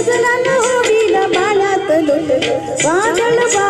गजलन होविल मालातलो वादळ बा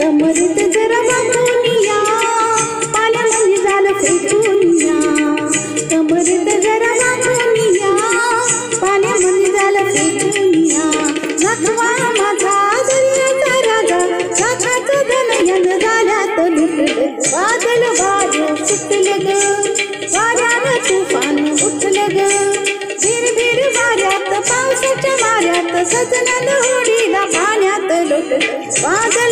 कमरीत जरा वाकूनिया पाण्यामध्ये झालं फेकूनिया कमरीत जरा वाकूनिया पाण्यामध्ये झालं फेकूनिया नाथवा माझा दर्याचा राजा नाथाचं धनयन झाल्यात लुट बादल वाज सुटलं ग. वाऱ्यानं तुफान उठलं ग. भिर भिर वाऱ्यात पावसाच्या वाऱ्यात सजनानं होडीला पाण्यात लुट बादल